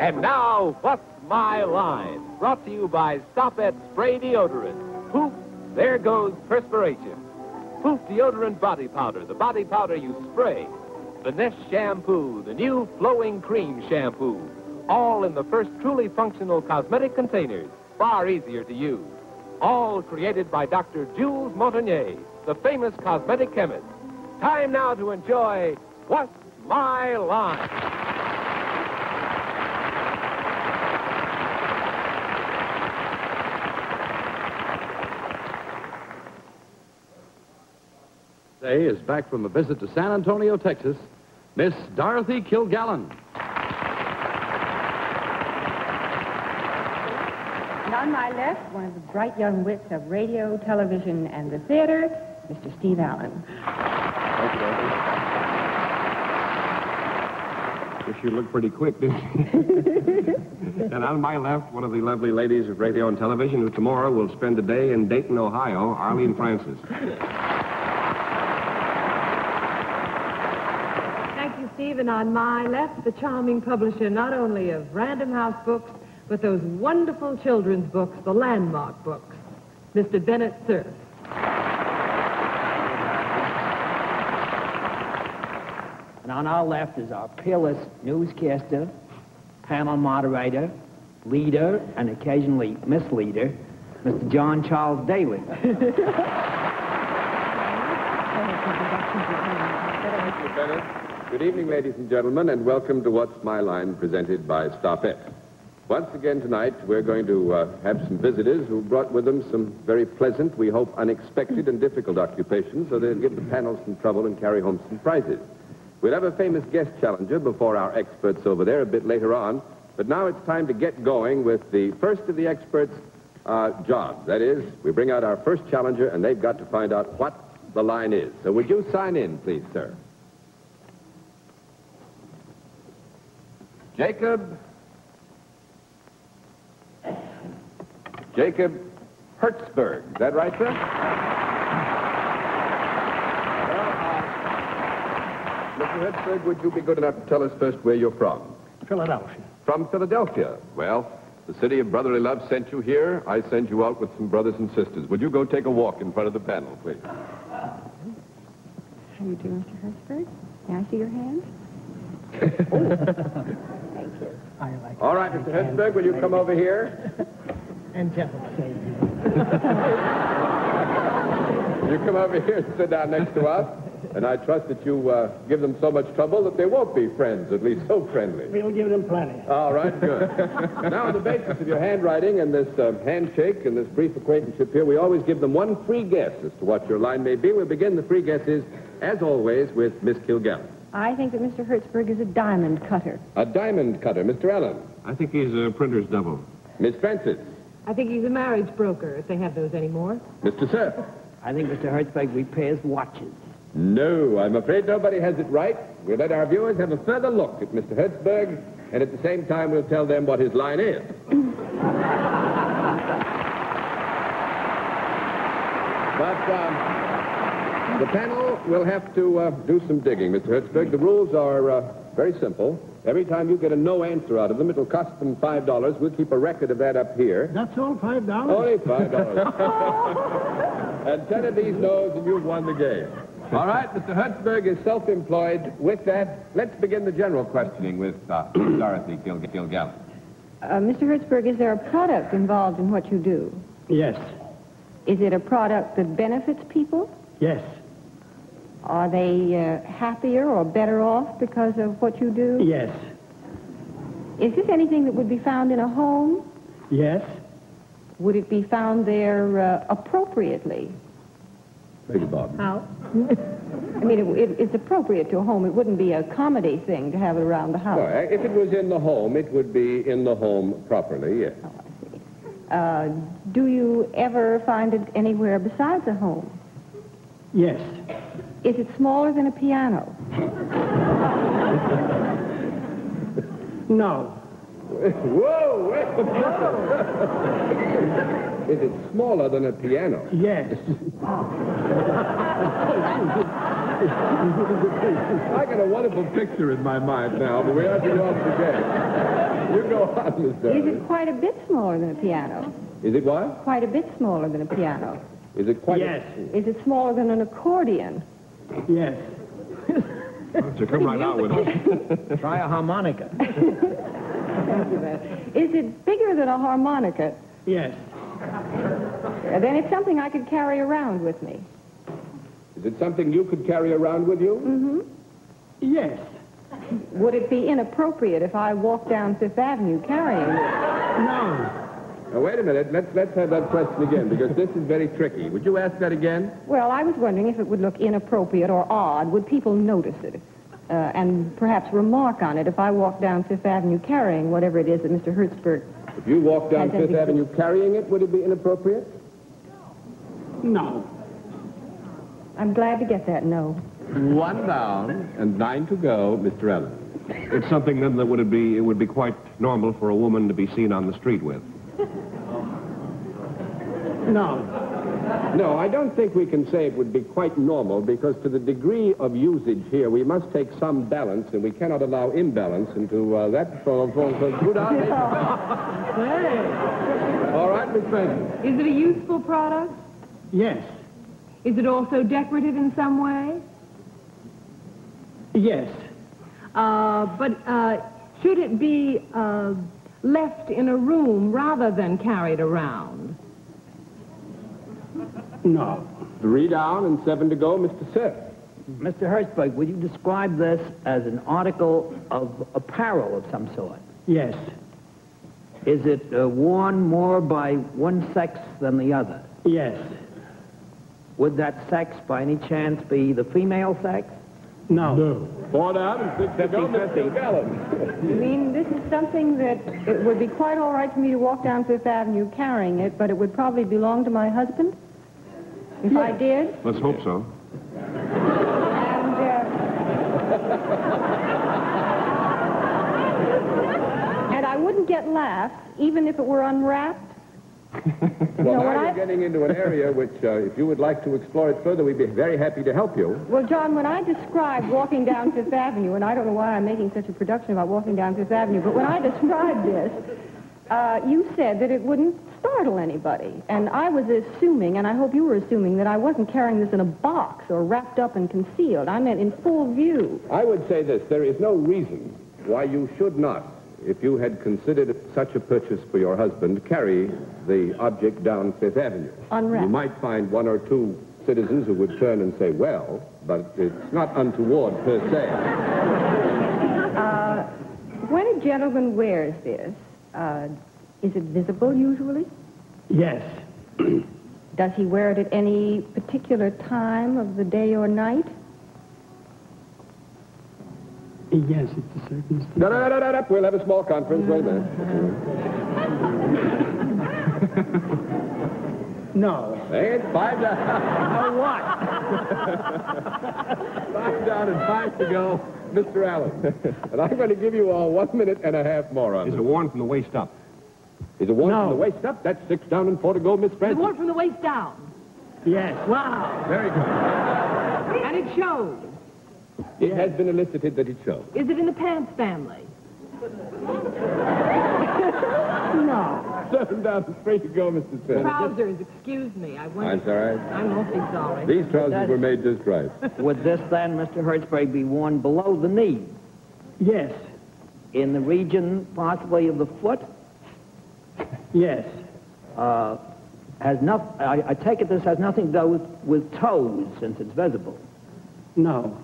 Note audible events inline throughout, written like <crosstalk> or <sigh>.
And now, what's my line? Brought to you by Stopette Spray Deodorant. Poof, there goes perspiration. Poof Deodorant Body Powder, the body powder you spray. The Shampoo, the new flowing cream shampoo. All in the first truly functional cosmetic containers, far easier to use. All created by Dr. Jules Montenier, the famous cosmetic chemist. Time now to enjoy What's My Line? Today is back from a visit to San Antonio, Texas, Miss Dorothy Kilgallen. And on my left, one of the bright young wits of radio, television, and the theater, Mr. Steve Allen. Thank you, Dorothy. Guess you look pretty quick, didn't you? <laughs> and on my left, one of the lovely ladies of radio and television who tomorrow will spend a day in Dayton, Ohio, Arlene Francis. Thank you, Steve. And on my left, the charming publisher not only of Random House books, but those wonderful children's books, the landmark books, Mr. Bennett Cerf. And on our left is our peerless newscaster, panel moderator, leader, and occasionally misleader, Mr. John Charles Daly. <laughs> Thank you, Bennett. Good evening, ladies and gentlemen, and welcome to What's My Line, presented by Stopette. Once again tonight, we're going to uh, have some visitors who brought with them some very pleasant, we hope unexpected and difficult occupations, so they'll give the panel some trouble and carry home some prizes. We'll have a famous guest challenger before our experts over there a bit later on, but now it's time to get going with the first of the experts' uh, jobs. That is, we bring out our first challenger, and they've got to find out what the line is. So would you sign in, please, sir? Jacob. Jacob Hertzberg. Is that right, sir? Well, uh, Mr. Hertzberg, would you be good enough to tell us first where you're from? Philadelphia. From Philadelphia. Well, the city of brotherly love sent you here. I send you out with some brothers and sisters. Would you go take a walk in front of the panel, please? How do you do, Mr. Hertzberg? May I see your hands? Thank you. I <laughs> like All right, Mr. Hertzberg, will you come over here? <laughs> And gentlemen. <laughs> You come over here and sit down next to us, and I trust that you uh, give them so much trouble that they won't be friends, at least so friendly. We'll give them plenty. All right, good. now, on the basis of your handwriting and this uh, handshake and this brief acquaintanceship here, we always give them one free guess as to what your line may be. We'll begin the free guesses, as always, with Miss Kilgallen. I think that Mr. Hertzberg is a diamond cutter. A diamond cutter, Mr. Allen. I think he's a printer's double. Miss Francis. I think he's a marriage broker, if they have those anymore. Mr. Cerf. I think Mr. Hertzberg repairs watches. No, I'm afraid nobody has it right. We'll let our viewers have a further look at Mr. Hertzberg, and at the same time, we'll tell them what his line is. <laughs> but um, the panel will have to uh, do some digging, Mr. Hertzberg. The rules are uh, very simple. Every time you get a no answer out of them, it'll cost them $5. We'll keep a record of that up here. That's all, five dollars? Only $5. <laughs> and 10 of these no's, and you've won the game. All right, Mr. Hertzberg is self-employed. With that, let's begin the general questioning with uh, <clears throat> Dorothy Gil- Gilgallen. Uh, Mr. Hertzberg, is there a product involved in what you do? Yes. Is it a product that benefits people? Yes. Are they uh, happier or better off because of what you do? Yes. Is this anything that would be found in a home? Yes. Would it be found there uh, appropriately? Beg your pardon. How? I mean, it, it, it's appropriate to a home. It wouldn't be a comedy thing to have it around the house. No, if it was in the home, it would be in the home properly, yes. Uh, do you ever find it anywhere besides a home? Yes. Is it smaller than a piano? No. Whoa! wait. Is it smaller than a piano? Yes. I got a wonderful picture in my mind now, but we have to go off the game. You go on, Miss Is it quite a bit smaller than a piano? Is it what? Quite a bit smaller than a piano. Is it quite? Yes. Is it smaller than an accordion? Yes. So come right out with it. Try a harmonica. Thank you, Beth. Is it bigger than a harmonica? Yes. Uh, Then it's something I could carry around with me. Is it something you could carry around with you? Mm-hmm. Yes. Would it be inappropriate if I walked down Fifth Avenue carrying it? No. Now, wait a minute. Let's, let's have that question again, because this is very tricky. Would you ask that again? Well, I was wondering if it would look inappropriate or odd. Would people notice it? Uh, and perhaps remark on it if I walked down Fifth Avenue carrying whatever it is that Mr. Hertzberg. If you walked down Fifth anything- Avenue carrying it, would it be inappropriate? No. I'm glad to get that no. One down and nine to go, Mr. Allen. It's something then that would be it would be quite normal for a woman to be seen on the street with. No. No, I don't think we can say it would be quite normal because to the degree of usage here, we must take some balance and we cannot allow imbalance into uh, that sort of... of- Good <laughs> eye. All right, Miss Benson. Is it a useful product? Yes. Is it also decorative in some way? Yes. Uh, but uh, should it be uh, left in a room rather than carried around? No. Three down and seven to go, Mr. Cerf. Mr. Hertzberg, would you describe this as an article of apparel of some sort? Yes. Is it uh, worn more by one sex than the other? Yes. Would that sex, by any chance, be the female sex? No. No. Four down and six to go, Mr. Gallup. You mean this is something that it would be quite all right for me to walk down Fifth Avenue carrying it, but it would probably belong to my husband? If I did? Let's hope so. And, uh, <laughs> and I wouldn't get laughed, even if it were unwrapped. <laughs> Well, now you're I- getting into an area which, uh, if you would like to explore it further, we'd be very happy to help you. Well, John, when I described walking down Fifth Avenue, and I don't know why I'm making such a production about walking down Fifth Avenue, but when I described this, uh, you said that it wouldn't startle anybody. And I was assuming, and I hope you were assuming, that I wasn't carrying this in a box or wrapped up and concealed. I meant in full view. I would say this. There is no reason why you should not, if you had considered such a purchase for your husband, carry the object down Fifth Avenue. Unwrapped. You might find one or two citizens who would turn and say, well, but it's not untoward per se. When a gentleman wears this, uh, is it visible usually? Yes. <clears throat> Does he wear it at any particular time of the day or night? Yes, it's a circumstance. No, no, no, no, no. We'll have a small conference. Wait a minute. <laughs> No. Hey, it's five down. <laughs> Oh, what? <laughs> Five down and five to go, Mr. Allen. and I'm going to give you all one minute and a half more on Is this. it worn from the waist up? Is it one No. from the waist up? That's six down and four to go, Miss The Francis. one from the waist down. Yes. Wow. Very good. And it shows. It has been elicited that it shows. Is it in the pants family? <laughs> No. Seven down and three to go, Mr. Smith. Trousers, excuse me. I wonder. That's all right. I'm awfully sorry. These trousers were made just right. <laughs> Would this then, Mr. Hertzberg, be worn below the knee? Yes. In the region, possibly, of the foot? Yes. Uh, has not, I, I take it this has nothing to do with, with toes, since it's visible. No.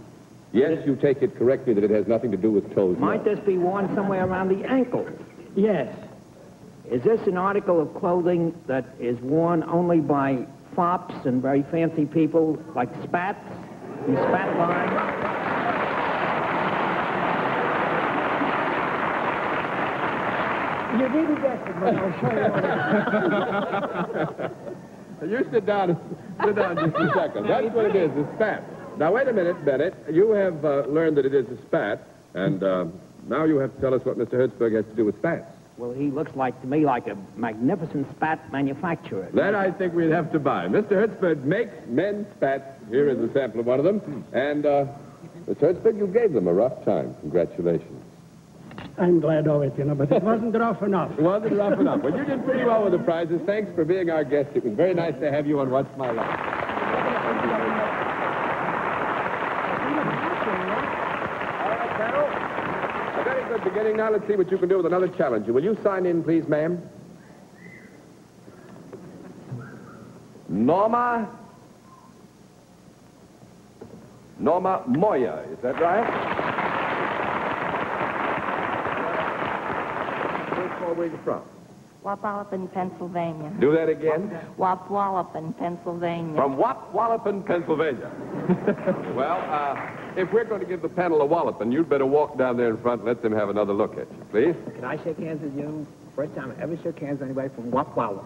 Yes, you take it correctly that it has nothing to do with toes. no. Might this be worn somewhere around the ankle? Yes. Is this an article of clothing that is worn only by fops and very fancy people like spats and spat line? You didn't guess it, but I'll show you. <laughs> You sit down, sit down just a second. That's what it is, it's spat. Now, wait a minute, Bennett. You have uh, learned that it is a spat, and uh, now you have to tell us what Mr. Hertzberg has to do with spats. Well, he looks like to me like a magnificent spat manufacturer. That I think we'd have to buy. Mr. Hertzberg makes men's spats. Here is a sample of one of them. And, uh, Mr. Hertzberg, you gave them a rough time. Congratulations. I'm glad of it, you know, but it wasn't rough enough. It wasn't rough enough. Well, you did pretty well with the prizes. Thanks for being our guest. It was very nice to have you on What's My Life. All right, panel. A very beginning. Now let's see what you can do with another challenge. Will you sign in, please, ma'am? Norma. Norma Moya. Is that right? Where are you from? Wapwallopen, Pennsylvania. Do that again. Wapwallopen, Pennsylvania. From Wap Wallopin, Pennsylvania. <laughs> well, uh, if we're going to give the panel a walloping, you'd better walk down there in front and let them have another look at you, please. Can I shake hands with you? First time I ever shook hands with anybody from Wapwalla.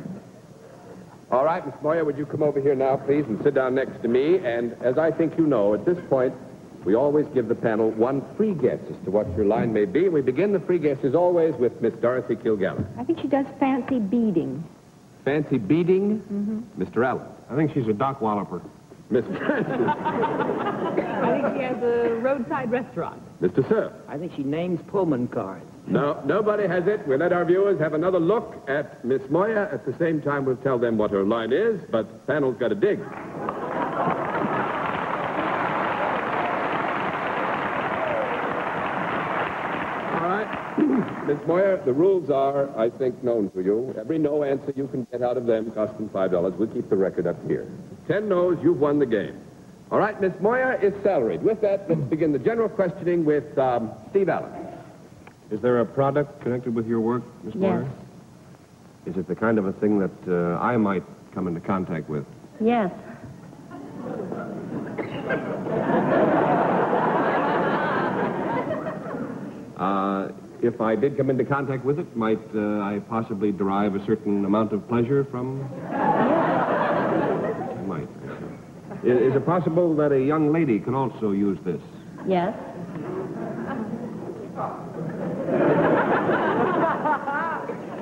<laughs> All right, Miss Moyer, would you come over here now, please, and sit down next to me? And as I think you know, at this point, we always give the panel one free guess as to what your line may be. We begin the free guess, as always, with Miss Dorothy Kilgallen. I think she does fancy beading. Fancy beading? Mm-hmm. Mr. Allen. I think she's a dock walloper. Miss Francis. <laughs> I think she has a roadside restaurant. Mr. Cerf. I think she names Pullman cars. No, nobody has it. We'll let our viewers have another look at Miss Moya. At the same time, we'll tell them what her line is, but the panel's got to dig. All right. Miss Moyer, the rules are, I think, known to you. Every no answer you can get out of them costs them $5. We'll keep the record up here. Ten no's, you've won the game. All right, Miss Moyer is salaried. With that, let's begin the general questioning with um, Steve Allen. Is there a product connected with your work, Miss Yes. Moyer? Is it the kind of a thing that uh, I might come into contact with? Yes. Uh, if I did come into contact with it, might uh, I possibly derive a certain amount of pleasure from? I <laughs> might. I see. Is it possible that a young lady can also use this? Yes.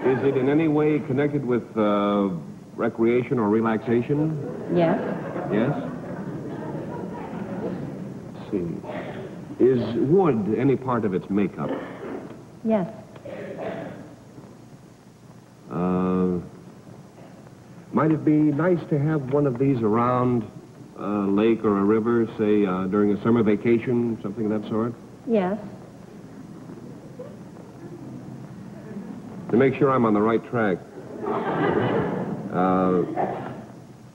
Is it in any way connected with uh, recreation or relaxation? Yes. Yes? Let's see. Is wood any part of its makeup? Yes. Uh, might it be nice to have one of these around a lake or a river, say, uh, during a summer vacation, something of that sort? Yes. To make sure I'm on the right track. Uh,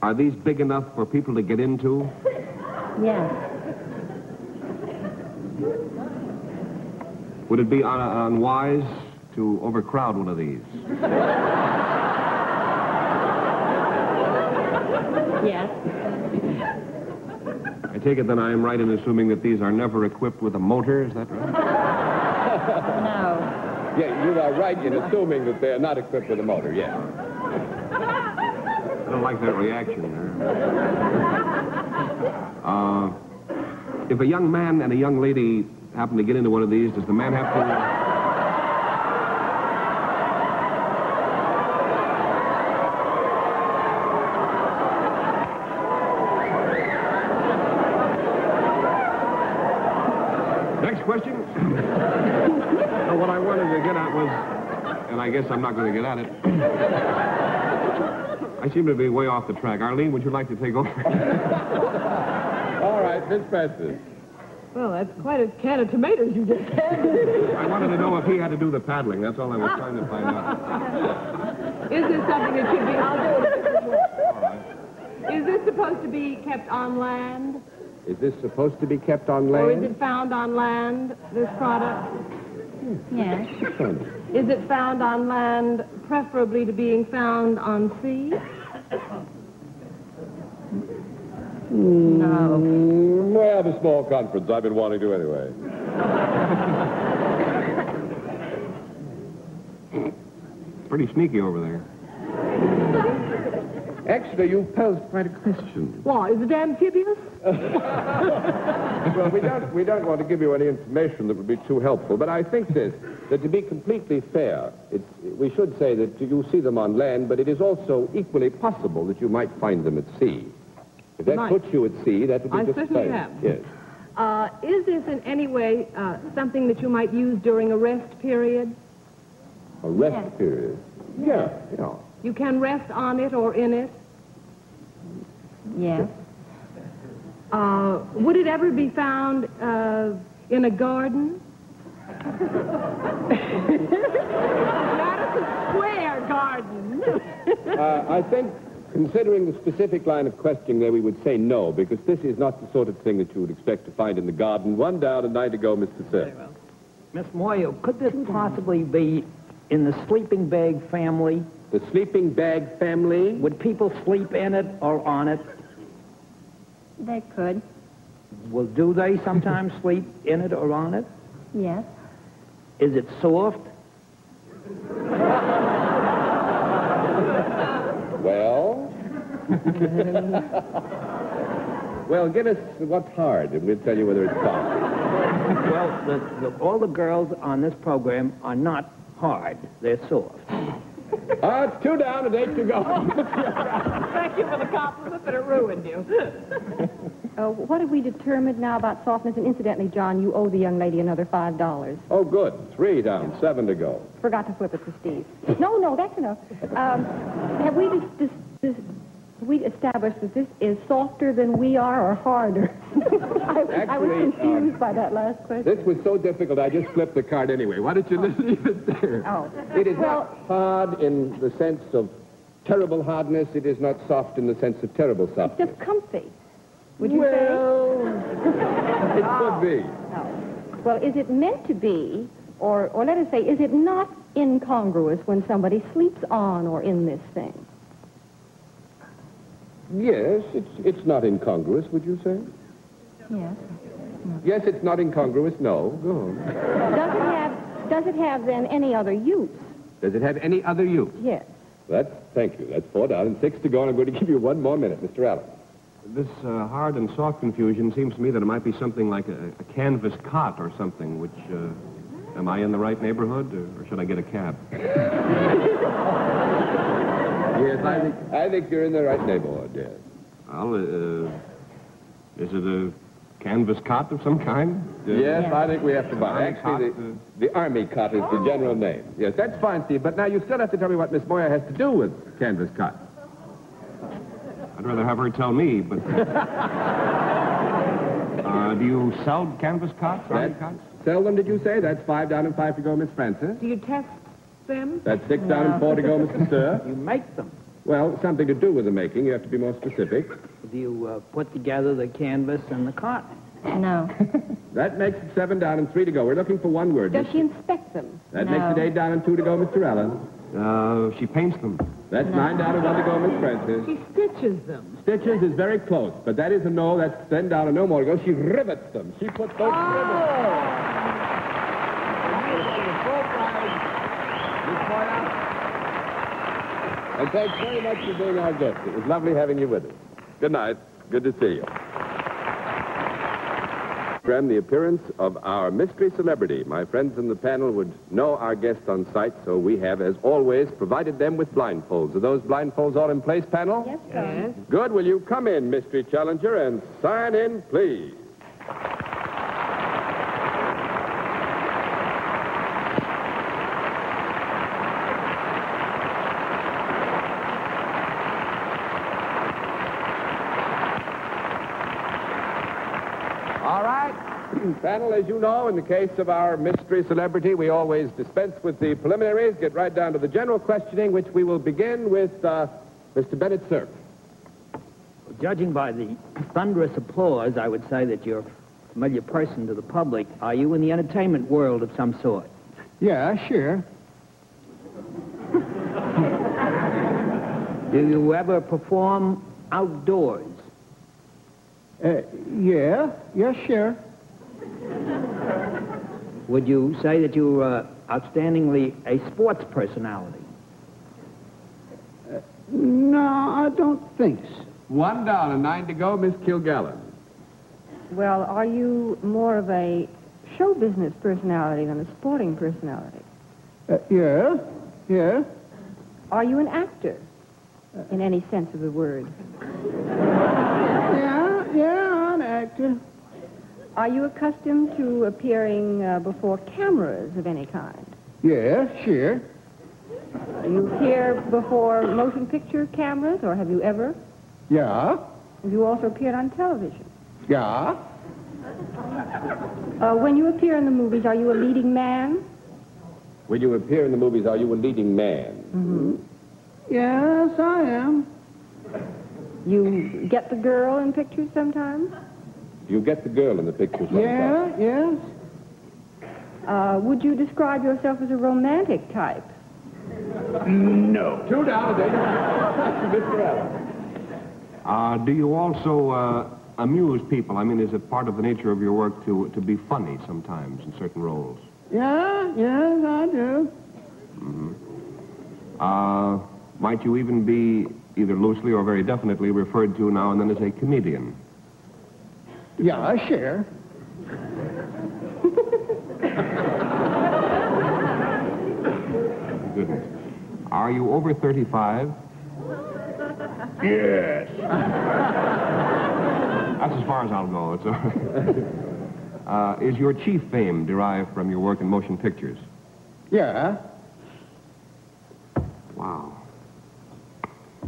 are these big enough for people to get into? Yes. Would it be un- unwise to overcrowd one of these? Yes. I take it then I am right in assuming that these are never equipped with a motor, is that right? No. Yeah, you are right in assuming that they're not equipped with a motor, yes. I don't like that reaction there. Uh, if a young man and a young lady happen to get into one of these, does the man have to... Next question. <clears throat> Now, what I wanted to get at was, and I guess I'm not going to get at it. <clears throat> I seem to be way off the track. Arlene, would you like to take over? <laughs> All right, Miss Francis. Well, that's quite a can of tomatoes you just had. I wanted to know if he had to do the paddling. That's all I was trying to find out. Is this something that should be... I'll do it. Is this supposed to be kept on land? Is this supposed to be kept on Or is it found on land, this product? Yes. Is it found on land, preferably to being found on sea? No. Mm, Well, have a small conference. I've been wanting to anyway. <laughs> Pretty sneaky over there. Actually, you posed quite a question. Why, is it amphibious? <laughs> well, we don't, we don't want to give you any information that would be too helpful, but I think this, that to be completely fair, it's, we should say that you see them on land, but it is also equally possible that you might find them at sea. If that Might. puts you at sea, that would be I just certainly fine. have. Yes. Uh, is this in any way uh, something that you might use during a rest period? A rest Yes. period. Yeah, yeah. You can rest on it or in it. Yes. Uh, would it ever be found uh, in a garden? <laughs> Madison Square Garden. <laughs> Uh, I think, considering the specific line of questioning there, we would say no, because this is not the sort of thing that you would expect to find in the garden. One down a night ago, Mr. Cerf. Miss Moyle, could this possibly be in the sleeping bag family? The sleeping bag family? Would people sleep in it or on it? They could. Well, do they sometimes <laughs> sleep in it or on it? Yes. Is it soft? Well? <laughs> well, give us what's hard, and we'll tell you whether it's soft. Well, the, the, all the girls on this program are not hard. They're soft. Ah, it's two down and eight to go. <laughs> Thank you for the compliment, but it ruined you. <laughs> Uh, what have we determined now about softness? And incidentally, John, you owe the young lady another five dollars. oh, good. Three down, seven to go. Forgot to flip it to Steve. No, no, that's enough. Um, have we dis- dis- dis- have we established that this is softer than we are or harder? <laughs> I, I was Actually, confused um, by that last question. This was so difficult, I just flipped the card anyway. Why don't you leave it there? Oh. It is Well- not hard in the sense of terrible hardness. It is not soft in the sense of terrible softness. Just comfy, would you well, <laughs> it could be. say? No. Well, is it meant to be, or, or let us say, is it not incongruous when somebody sleeps on or in this thing? Yes, it's, it's not incongruous, would you say? Yes. Yes, it's not incongruous. No. Go on. Does it have, does it have then any other use? Does it have any other use? Yes. That's, thank you. That's four down and six to go, and I'm going to give you one more minute, Mr. Allen. This uh, hard and soft confusion seems to me that it might be something like a, a canvas cot or something, which, uh, am I in the right neighborhood, or, or should I get a cab? <laughs> Yes, I think, I think you're in the right neighborhood, yes. Well, uh, is it a canvas cot of some kind? Uh, Yes, Yes. I think we have to buy. Army Actually, cot, the, the Army cot is the general name. Yes, that's fine, Steve. But now you still have to tell me what Miss Moyer has to do with canvas cot. I'd rather have her tell me, but... uh, do you sell canvas cots, army That's- cots? Sell them, did you say? That's five down and five to go, Miss Francis. Do you test them? That's six down and four to go, Mr. Cerf. You make them. Well, something to do with the making. You have to be more specific. Do you uh, put together the canvas and the cotton? No. <laughs> That makes it seven down and three to go. We're looking for one word. Does she inspect them? That No. makes it eight down and two to go, Mr. Allen. Uh, she paints them. That's nine down and one to go, Miss Francis. She stitches them. Stitches is very close, but that is a no. That's ten down and no more to go. She rivets them. She puts those rivets. And thanks very much for being our guest. It was lovely having you with us. Good night. Good to see you. Program, the appearance of our mystery celebrity. My friends in the panel would know our guest on sight, so we have, as always, provided them with blindfolds. Are those blindfolds all in place, panel? Yes, sir. Good. Will you come in, mystery challenger, and sign in, please? All right. Panel, as you know, in the case of our mystery celebrity, we always dispense with the preliminaries, get right down to the general questioning, which we will begin with uh, Mr. Bennett Cerf. Judging by the thunderous applause, I would say that you're a familiar person to the public. Are you in the entertainment world of some sort? Yeah, sure. <laughs> Do you ever perform outdoors? Uh, yeah, yeah, sure. Would you say that you're uh, outstandingly a sports personality? No, I don't think so. One down and nine to go, Miss Kilgallen. Well, are you more of a show business personality than a sporting personality? Uh, yeah, yeah. Are you an actor in any sense of the word? Yeah, yeah, I'm an actor. Are you accustomed to appearing uh, before cameras of any kind? Yes, sure. Do you appear before motion picture cameras, or have you ever? Yeah, Have you also appeared on television? yeah. Uh, when you appear in the movies, are you a leading man? When you appear in the movies, are you a leading man? Yes, I am. You get the girl in pictures sometimes? Do you get the girl in the pictures? Yeah, yes. Uh, would you describe yourself as a romantic type? No. Two down, David. Mr. Allen. Uh, do you also uh, amuse people? I mean, is it part of the nature of your work to, to be funny sometimes in certain roles? Yeah, yes, I do. Uh, might you even be either loosely or very definitely referred to now and then as a comedian? Yeah, sure. Goodness. Are you over 35? Yes. That's as far as I'll go. It's all right. Uh, is your chief fame derived from your work in motion pictures? Yeah. Wow.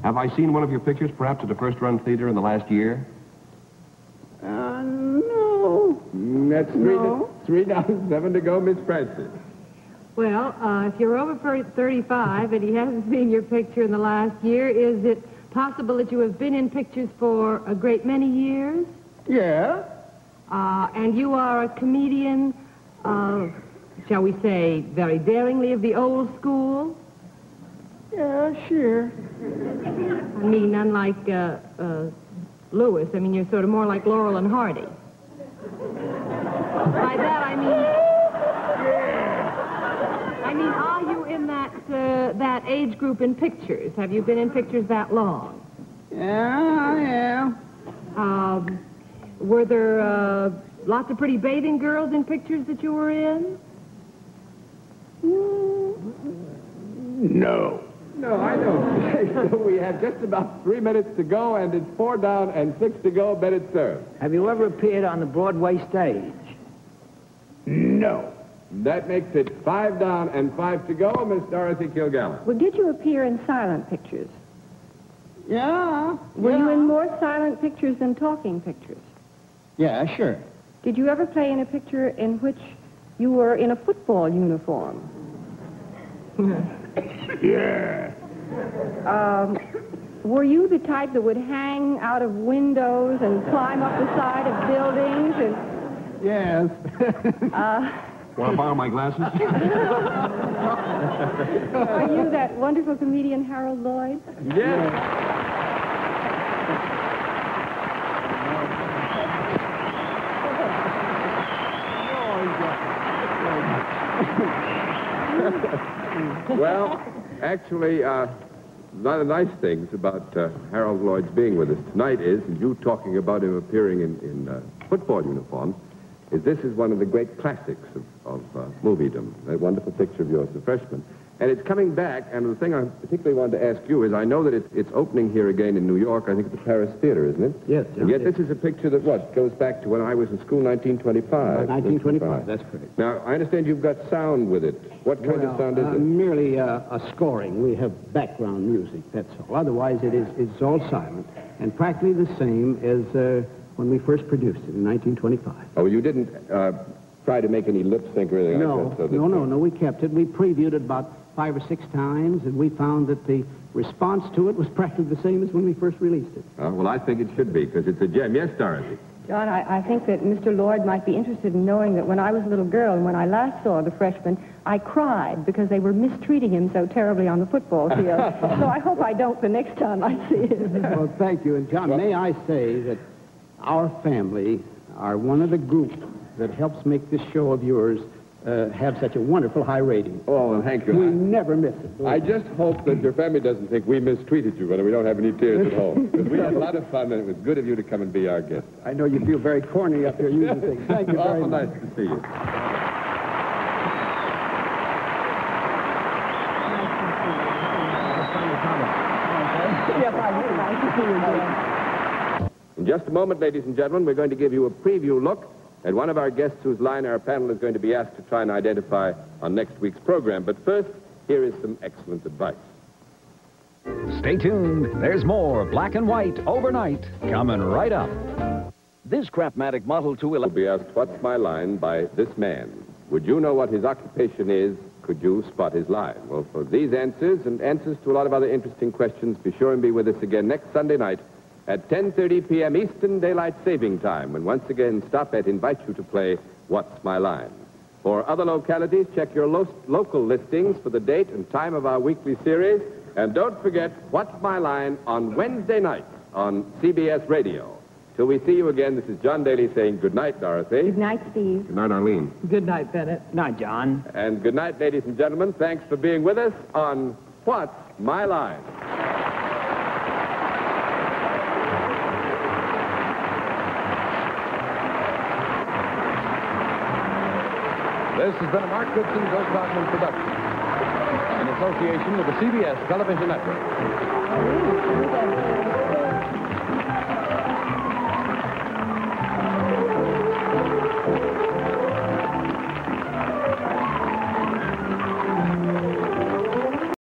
Have I seen one of your pictures, perhaps at a first-run theater in the last year? Uh, Mm, That's three, No. to, three down, <laughs> seven to go, Miss Francis. Well, uh, if you're over 35 and he hasn't seen your picture in the last year, is it possible that you have been in pictures for a great many years? Yeah. Uh, and you are a comedian, uh, shall we say, very daringly of the old school? Yeah, sure. I mean, unlike uh, uh, Lewis. I mean, you're sort of more like Laurel and Hardy. By that, I mean... I mean, are you in that, uh, that age group in pictures? Have you been in pictures that long? Yeah, I am. Um, were there uh, lots of pretty bathing girls in pictures that you were in? No. No, I know. <laughs> so we have just about three minutes to go, and it's four down and six to go. Bennett Cerf. Have you ever appeared on the Broadway stage? No. That makes it five down and five to go, Miss Dorothy Kilgallen. Well, did you appear in silent pictures? Yeah. Were yeah. you in more silent pictures than talking pictures? Yeah, sure. Did you ever play in a picture in which you were in a football uniform? <laughs> Yeah. Um, were you the type that would hang out of windows and climb up the side of buildings and Yes. <laughs> uh, Want to borrow my glasses? are you that wonderful comedian Harold Lloyd? Yes. well, actually, uh, one of the nice things about uh, Harold Lloyd's being with us tonight is, and you talking about him appearing in, in uh, football uniforms, is this is one of the great classics of, of uh, moviedom. That wonderful picture of yours, the freshman. And it's coming back, and the thing I particularly wanted to ask you is, I know that it's, it's opening here again in New York, I think at the Paris Theater, isn't it? Yes, And yet this is a picture that, what, goes back to when I was in school, 1925. 1925, that's correct. Now, I understand you've got sound with it. What kind of sound is uh, it? merely uh, a scoring. We have background music, that's all. Otherwise, it is it's all silent and practically the same as uh, when we first produced it in 1925. Oh, you didn't uh, try to make any lip sync or anything No, like that? so that- no, no, no. We kept it. We previewed it about five or six times, and we found that the response to it was practically the same as when we first released it. Uh, well, I think it should be, because it's a gem. Yes, Dorothy? John, I, I think that Mr. Lloyd might be interested in knowing that when I was a little girl and when I last saw the freshman, I cried because they were mistreating him so terribly on the football field. <laughs> so I hope I don't the next time I see him. Well, thank you. And, John, may I say that our family are one of the group that helps make this show of yours uh, have such a wonderful high rating. Oh, well, you. We you never miss it. I just hope that your family doesn't think we mistreated you when we don't have any tears at home. <laughs> we had a lot of fun, and it was good of you to come and be our guest. I know you feel very corny up here using things. Thank you very much. nice to see you. In just a moment, ladies and gentlemen, we're going to give you a preview look at one of our guests whose line our panel is going to be asked to try and identify on next week's program. But first, here is some excellent advice. Stay tuned. There's more black and white overnight coming right up. This Craftmatic Model 2 will be asked, What's my line by this man? Would you know what his occupation is? Could you spot his line? Well, for these answers and answers to a lot of other interesting questions, be sure and be with us again next Sunday night at 10.30 p.m. Eastern Daylight Saving Time, when once again Stopette invites you to play What's My Line? For other localities, check your lo- local listings for the date and time of our weekly series. And don't forget What's My Line on Wednesday night on CBS Radio. Till we see you again, this is John Daly saying good night, Dorothy. Good night, Steve. Good night, Arlene. Good night, Bennett. Good Night, John. And good night, ladies and gentlemen. Thanks for being with us on What's My Line? This has been a Mark Goodson, Bill Todman production in association with the CBS Television Network.